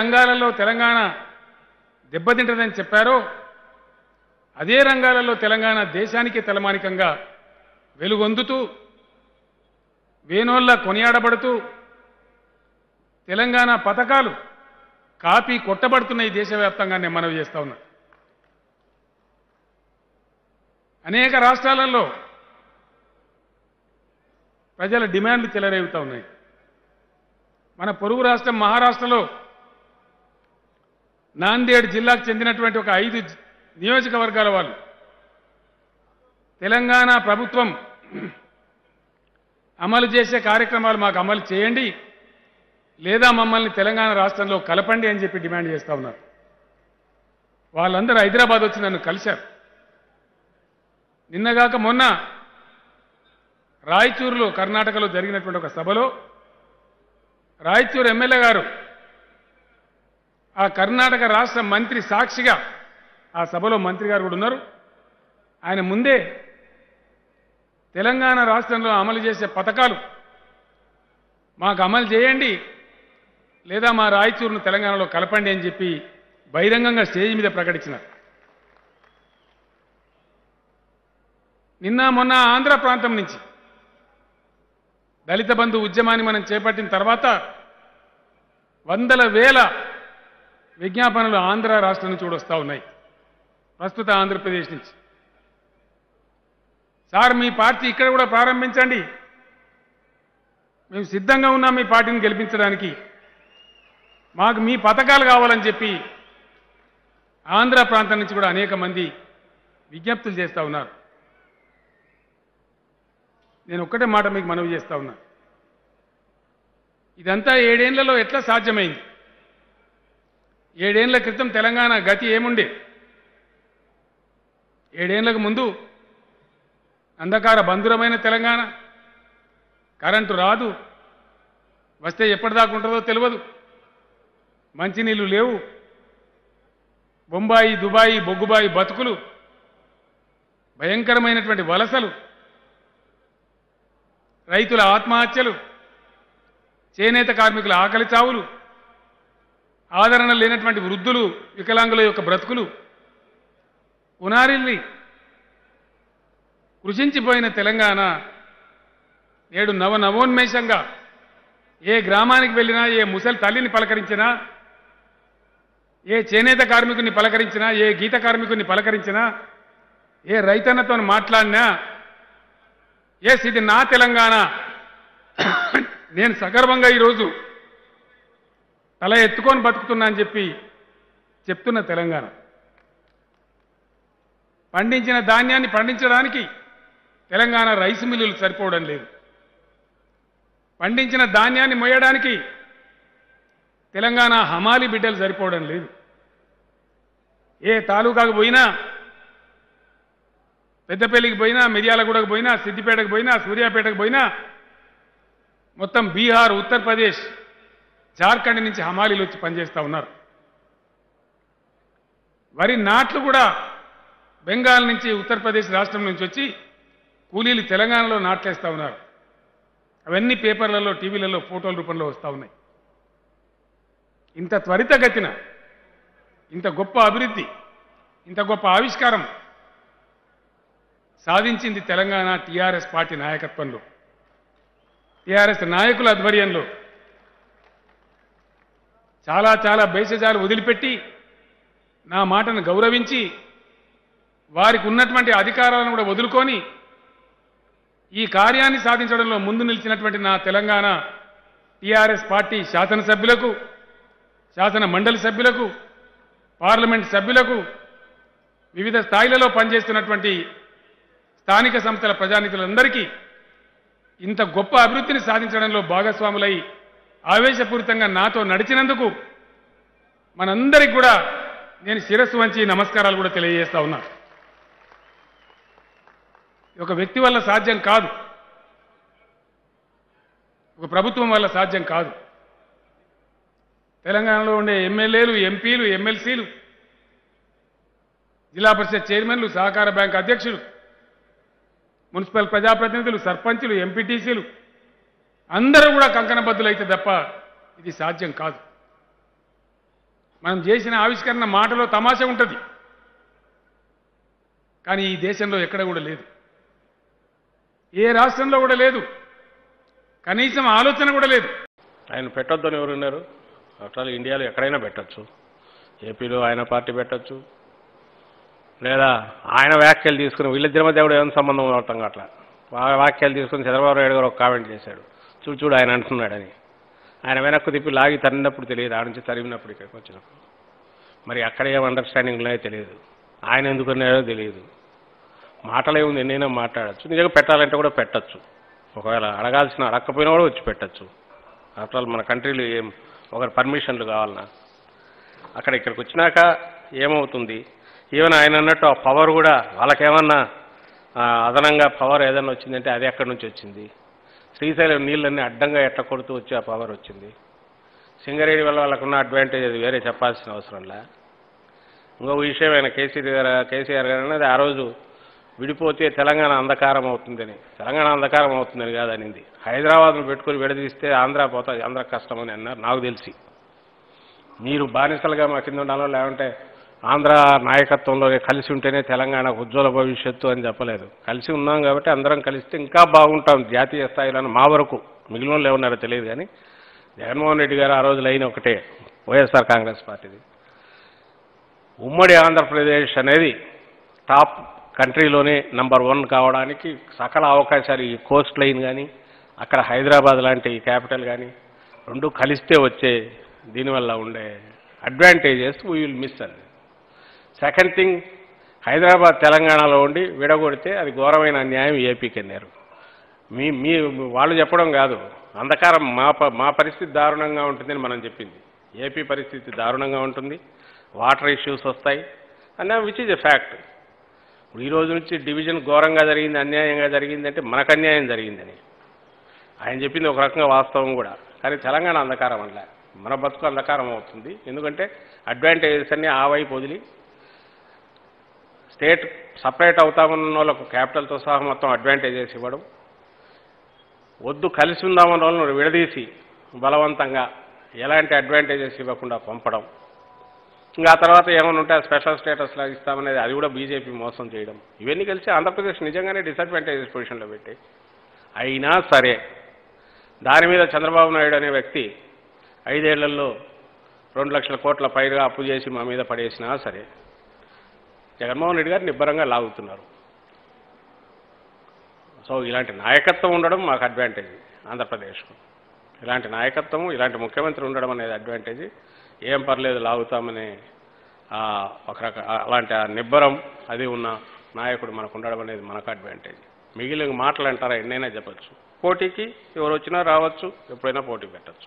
రంగాలలో తెలంగాణ దెబ్బతింటదని చెప్పారో అదే రంగాలలో తెలంగాణ దేశానికి తలమానికంగా వెలుగొందుతూ వేనోళ్ళ కొనియాడబడుతూ తెలంగాణ పథకాలు కాపీ కొట్టబడుతున్నాయి దేశవ్యాప్తంగా నేను మనవి చేస్తా ఉన్నా. అనేక రాష్ట్రాలలో ప్రజల డిమాండ్లు చెలరేగుతూ ఉన్నాయి. మన పొరుగు రాష్ట్రం మహారాష్ట్రలో నాందేడ్ జిల్లాకు చెందినటువంటి ఒక ఐదు నియోజకవర్గాల వాళ్ళు. తెలంగాణ ప్రభుత్వం అమలు చేసే కార్యక్రమాలు మాకు అమలు చేయండి లేదా మమ్మల్ని తెలంగాణ రాష్ట్రంలో కలపండి అని చెప్పి డిమాండ్ చేస్తూ ఉన్నారు. వాళ్ళందరూ హైదరాబాద్ వచ్చి నన్ను కలిశారు. నిన్నగాక మొన్న రాయచూరులో కర్ణాటకలో జరిగినటువంటి ఒక సభలో రాయచూరు ఎమ్మెల్యే గారు ఆ కర్ణాటక రాష్ట్ర మంత్రి సాక్షిగా ఆ సభలో మంత్రి గారు కూడా ఉన్నారు. ఆయన ముందే తెలంగాణ రాష్ట్రంలో అమలు చేసే పథకాలు మాకు అమలు చేయండి లేదా మా రాయచూరును తెలంగాణలో కలపండి అని చెప్పి బహిరంగంగా స్టేజ్ మీద ప్రకటించినారు. నిన్న మొన్న ఆంధ్ర ప్రాంతం నుంచి దళిత బంధు ఉద్యమాన్ని మనం చేపట్టిన తర్వాత వందల వేల విజ్ఞాపనలు ఆంధ్ర రాష్ట్రం నుంచి కూడా వస్తూ ఉన్నాయి. ప్రస్తుత ఆంధ్రప్రదేశ్ నుంచి. సార్ మీ పార్టీ ఇక్కడ కూడా ప్రారంభించండి. మేము సిద్ధంగా ఉన్నాం మీ పార్టీని గెలిపించడానికి. మాకు మీ పథకాలు కావాలని చెప్పి ఆంధ్ర ప్రాంతం నుంచి కూడా అనేక మంది విజ్ఞప్తులు చేస్తూ ఉన్నారు. నేను ఒక్కటే మాట మీకు మనవి చేస్తూ ఉన్నాను ఇదంతా ఏడేళ్ళలో ఎట్లా సాధ్యమైంది? ఏడేళ్ళ క్రితం తెలంగాణ గతి ఏముండే? ఏడేళ్ళకు ముందు అంధకార బంధురమైన తెలంగాణ. కరెంటు రాదు. వస్తే ఎప్పటిదాకా ఉంటుందో తెలియదు మంచినీళ్ళు లేవు. బొంబాయి దుబాయి బొగ్గుబాయి బతుకులు భయంకరమైనటువంటి వలసలు రైతుల ఆత్మహత్యలు చేనేత కార్మికుల ఆకలి చావులు ఆదరణ లేనటువంటి వృద్ధులు వికలాంగుల యొక్క బ్రతుకులు ఉనారిల్లి కృషించిపోయిన తెలంగాణ నేడు నవ నవోన్మేషంగా ఏ గ్రామానికి వెళ్ళినా ఏ ముసలి తల్లిని పలకరించినా ఏ చేనేత కార్మికుని పలకరించినా ఏ గీత కార్మికుని పలకరించినా ఏ రైతన్నతో మాట్లాడినా ఎస్ ఇది నా తెలంగాణ? నేను సగర్వంగా ఈరోజు తల ఎత్తుకొని బతుకుతున్నా అని చెప్పి చెప్తున్న తెలంగాణ. పండించిన ధాన్యాన్ని పండించడానికి తెలంగాణ రైస్ మిల్లులు సరిపోవడం లేదు. పండించిన ధాన్యాన్ని మోయడానికి తెలంగాణ హమాలి బిడ్డలు సరిపోవడం లేదు. ఏ తాలూకాకు పోయినా పెద్దపల్లికి పోయినా మిర్యాలగూడకు పోయినా సిద్దిపేటకు పోయినా సూర్యాపేటకు పోయినా మొత్తం బీహార్ ఉత్తరప్రదేశ్ జార్ఖండ్ నుంచి హమాలీలు వచ్చి పనిచేస్తూ ఉన్నారు. వరి నాట్లు కూడా బెంగాల్ నుంచి ఉత్తరప్రదేశ్ రాష్ట్రం నుంచి వచ్చి కూలీలు తెలంగాణలో నాట్లేస్తూ ఉన్నారు. అవన్నీ పేపర్లలో టీవీలలో ఫోటోల రూపంలో వస్తూ ఉన్నాయి. ఇంత త్వరితగతిన ఇంత గొప్ప అభివృద్ధి ఇంత గొప్ప ఆవిష్కారం సాధించింది తెలంగాణ టీఆర్ఎస్ పార్టీ నాయకత్వంలో. టీఆర్ఎస్ నాయకుల ఆధ్వర్యంలో చాలా చాలా భేషజాలు వదిలిపెట్టి నా మాటను గౌరవించి వారికి ఉన్నటువంటి అధికారాలను కూడా వదులుకొని ఈ కార్యాన్ని సాధించడంలో ముందు నిలిచినటువంటి నా తెలంగాణ టీఆర్ఎస్ పార్టీ శాసనసభ్యులకు శాసన మండలి సభ్యులకు పార్లమెంట్ సభ్యులకు వివిధ స్థాయిలలో పనిచేస్తున్నటువంటి స్థానిక సంస్థల ప్రజానిధులందరికీ ఇంత గొప్ప అభివృద్ధిని సాధించడంలో భాగస్వాములై ఆవేశపూరితంగా నాతో నడిచినందుకు మనందరికి కూడా నేను శిరస్సు వంచి నమస్కారాలు కూడా తెలియజేస్తా ఉన్నా. ఒక వ్యక్తి వల్ల సాధ్యం కాదు. ఒక ప్రభుత్వం వల్ల సాధ్యం కాదు. తెలంగాణలో ఉండే ఎమ్మెల్యేలు ఎంపీలు ఎమ్మెల్సీలు జిల్లా పరిషత్ చైర్మన్లు సహకార బ్యాంక్ అధ్యక్షులు మున్సిపల్ ప్రజాప్రతినిధులు సర్పంచులు ఎంపీటీసీలు అందరూ కూడా కంకణబద్దులైతే తప్ప ఇది సాధ్యం కాదు. మనం చేసిన ఆవిష్కరణ మాటలో తమాష ఉంటుంది. కానీ ఈ దేశంలో ఎక్కడ కూడా లేదు. ఏ రాష్ట్రంలో కూడా లేదు. కనీసం ఆలోచన కూడా లేదు. ఆయన పెట్టొద్దని ఎవరున్నారు అసలు ఇండియాలో ఎక్కడైనా పెట్టొచ్చు. ఏపీలో ఆయన పార్టీ పెట్టొచ్చు. లేదా ఆయన వ్యాఖ్యలు తీసుకుని వీళ్ళిద్దరి మధ్య కూడా ఏమైనా సంబంధం ఉండటం అట్లా. వాక్యాలు వ్యాఖ్యలు తీసుకుని చంద్రబాబు నాయుడు గారు ఒక కామెంట్ చేశాడు. చూడు చూడు ఆయన అంటున్నాడని. ఆయన వెనక్కు తిప్పి లాగి తరినప్పుడు తెలియదు. ఆడ నుంచి తరిగినప్పుడు ఇక్కడికి వచ్చినప్పుడు. మరి అక్కడ ఏం అండర్స్టాండింగ్ ఉన్నాయో తెలియదు. ఆయన ఎందుకు అన్నాడో తెలియదు. మాటలే ఉంది ఎన్నైనా మాట్లాడచ్చు. నిజంగా పెట్టాలంటే కూడా పెట్టచ్చు. ఒకవేళ అడగాల్సిన అడగకపోయినా కూడా వచ్చి పెట్టచ్చు. ఆఫ్టర్ ఆల్ మన కంట్రీలో ఏం ఒకరి పర్మిషన్లు కావాలన్నా. అక్కడ ఇక్కడికి వచ్చినాక ఏమవుతుంది? ఈవెన్ ఆయన అన్నట్టు ఆ పవర్ కూడా వాళ్ళకేమన్నా అదనంగా పవర్ ఏదైనా వచ్చిందంటే అది ఎక్కడి నుంచి వచ్చింది? శ్రీశైలం నీళ్ళన్నీ అడ్డంగా ఎట్ట కొడుతూ వచ్చి ఆ పవర్ వచ్చింది? సింగరేణి వల్ల వాళ్ళకున్న అడ్వాంటేజ్ అది వేరే చెప్పాల్సిన అవసరంలా ఇంకొక విషయం ఆయన కేసీఆర్ గారు కేసీఆర్ గారు అనేది ఆ రోజు విడిపోతే తెలంగాణ అంధకారం అవుతుందని తెలంగాణ అంధకారం అవుతుందని కాదనింది. హైదరాబాద్ను పెట్టుకుని విడదీస్తే ఆంధ్ర పోతుంది ఆంధ్ర కష్టమని అన్నారు నాకు తెలిసి. మీరు బానిసలుగా మా కింద ఉండాలో లేకుంటే ఆంధ్ర నాయకత్వంలో కలిసి ఉంటేనే తెలంగాణ ఉజ్వల భవిష్యత్తు అని చెప్పలేదు. కలిసి ఉన్నాం కాబట్టి అందరం కలిస్తే ఇంకా బాగుంటాం జాతీయ స్థాయిలో అని మా వరకు. మిగిలిన వాళ్ళు ఏమన్నారో తెలియదు కానీ జగన్మోహన్ రెడ్డి గారు ఆ రోజు లైన్ ఒకటే వైఎస్ఆర్ కాంగ్రెస్ పార్టీది. ఉమ్మడి ఆంధ్రప్రదేశ్ అనేది టాప్ కంట్రీలోనే నంబర్ వన్ కావడానికి సకల అవకాశాలు ఈ కోస్ట్ లైన్ కానీ అక్కడ హైదరాబాద్ లాంటి క్యాపిటల్ కానీ రెండు కలిస్తే వచ్చే దీనివల్ల ఉండే అడ్వాంటేజెస్ వీ విల్ మిస్ అండి. సెకండ్ థింగ్ హైదరాబాద్ తెలంగాణలో ఉండి విడగొడితే అది ఘోరమైన అన్యాయం ఏపీకి అన్నారు. మీ మీ వాళ్ళు చెప్పడం కాదు. అంధకారం మా ప- మా పరిస్థితి దారుణంగా ఉంటుందని మనం చెప్పింది. ఏపీ పరిస్థితి దారుణంగా ఉంటుంది. వాటర్ ఇష్యూస్ వస్తాయి. అన్న విచ్ ఇస్ ఎ ఫ్యాక్ట్ ఇప్పుడు ఈ రోజు నుంచి డివిజన్ ఘోరంగా జరిగింది అన్యాయంగా జరిగిందంటే మనకు అన్యాయం జరిగిందని. ఆయన చెప్పింది ఒక రకంగా వాస్తవం కూడా. కానీ తెలంగాణ అంధకారం అనలే. మన బతుకు అంధకారం అవుతుంది. ఎందుకంటే అడ్వాంటేజెస్ అన్ని ఆ వైపు వదిలి స్టేట్ సపరేట్ అవుతామన్న వాళ్ళకు క్యాపిటల్తో సహా మొత్తం అడ్వాంటేజెస్ ఇవ్వడం. వద్దు కలిసి ఉందామన్న వాళ్ళను విడదీసి బలవంతంగా ఎలాంటి అడ్వాంటేజెస్ ఇవ్వకుండా పంపడం. ఇంకా ఆ తర్వాత ఏమైనా ఉంటే స్పెషల్ స్టేటస్ లాగా ఇస్తామనేది అది కూడా బీజేపీ మోసం చేయడం. ఇవన్నీ కలిసి ఆంధ్రప్రదేశ్ నిజంగానే డిసడ్వాంటేజెస్ పొజిషన్లో పెట్టి అయినా సరే దాని మీద చంద్రబాబు నాయుడు అనే వ్యక్తి ఐదేళ్ళలో రెండు లక్షల కోట్ల పైగా అప్పు చేసి మా మీద పడేసినా సరే జగన్మోహన్ రెడ్డి గారు నిబ్బరంగా లాగుతున్నారు. సో ఇలాంటి నాయకత్వం ఉండడం మాకు అడ్వాంటేజ్ ఆంధ్రప్రదేశ్కు ఇలాంటి నాయకత్వం ఇలాంటి ముఖ్యమంత్రి ఉండడం అనేది అడ్వాంటేజ్ ఏం పర్లేదు లాగుతామనే ఒక రక అలాంటి ఆ నిబ్బరం అది ఉన్న నాయకుడు మనకు ఉండడం అనేది మనకు అడ్వాంటేజ్ మిగిలిన మాటలు అంటారా ఎన్నైనా చెప్పచ్చు. పోటీకి ఎవరు వచ్చినా రావచ్చు ఎప్పుడైనా పోటీ పెట్టచ్చు.